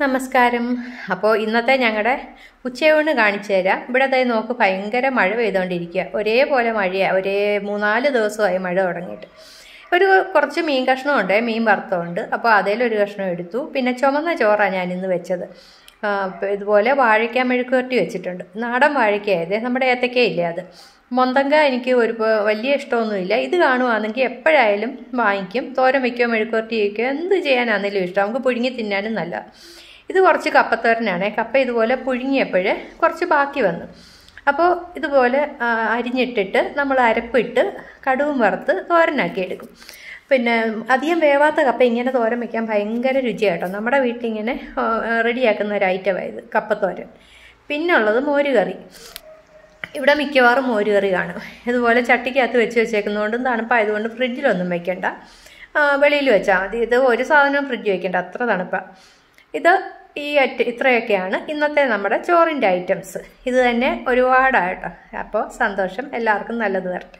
നമസ്കാരം. അപ്പോൾ ഇന്നത്തെ ഞങ്ങളുടെ ഉച്ചയൂണ് കാണിച്ചു തരാം. ഇവിടെ തന്നെ നോക്ക് ഭയങ്കര മഴ പെയ്തുകൊണ്ടിരിക്കുക ഒരേപോലെ മഴയാണ് ഒരേ മൂന്നാൽ ദിവസമായി മഴ തുടങ്ങിയിട്ട്. ഒരു കുറച്ച് മീൻ കഷ്ണമുണ്ട്. മീൻ വറുത്തമുണ്ട് അപ്പോൾ അതിലൊരു കഷ്ണം എടുത്തു. പിന്നെ ചുമന്ന ചോറാണ് ഞാൻ ഇന്ന് വെച്ചത്. ഇതുപോലെ വാഴയ്ക്ക മെഴുക്കുവരട്ടി വെച്ചിട്ടുണ്ട്. നാടൻ വാഴയ്ക്കയത് നമ്മുടെ ഏത്തക്കയില്ലേ അത്. മൊന്തങ്ക എനിക്ക് ഒരു വലിയ ഇഷ്ടമൊന്നുമില്ല. ഇത് കാണുവാണെങ്കിൽ എപ്പോഴായാലും വാങ്ങിക്കും. തോരൻ വയ്ക്കുകയോ മെഴുക്കുവരട്ടി വയ്ക്കുകയോ എന്ത് ചെയ്യാനാണെങ്കിലും ഇഷ്ടം. നമുക്ക് പുഴുങ്ങി തിന്നാനും നല്ല ഇത് കുറച്ച് കപ്പത്തോരനാണ്. കപ്പ ഇതുപോലെ പുഴുങ്ങിയപ്പോൾ കുറച്ച് ബാക്കി വന്നു. അപ്പോൾ ഇതുപോലെ അരിഞ്ഞിട്ടിട്ട് നമ്മൾ അരപ്പിട്ട് കടുവും വറുത്ത് തോരനാക്കി എടുക്കും പിന്നെ അധികം വേവാത്ത കപ്പ ഇങ്ങനെ തോരൻ വയ്ക്കാൻ ഭയങ്കര രുചിയായിട്ടോ നമ്മുടെ വീട്ടിലിങ്ങനെ റെഡിയാക്കുന്ന ഒരു ഐറ്റമായത് കപ്പത്തോരൻ. പിന്നെ ഉള്ളത് മോര് കറി ഇവിടെ മിക്കവാറും മോരുകറി കാണും. ഇതുപോലെ ചട്ടിക്കകത്ത് വെച്ച് വെച്ചേക്കുന്നതുകൊണ്ടും തണുപ്പായതുകൊണ്ട് ഫ്രിഡ്ജിലൊന്നും വെക്കേണ്ട. വെളിയിൽ വെച്ചാൽ മതി. ഇത് ഒരു സാധനവും ഫ്രിഡ്ജ് വയ്ക്കേണ്ട അത്ര തണുപ്പാണ് ഇത് ഈ അറ്റ് ഇത്രയൊക്കെയാണ് ഇന്നത്തെ നമ്മുടെ ചോറിന്റെ ഐറ്റംസ്. ഇത് തന്നെ ഒരുപാടായിട്ടോ അപ്പോൾ സന്തോഷം. എല്ലാവർക്കും നല്ലത് വരട്ടെ.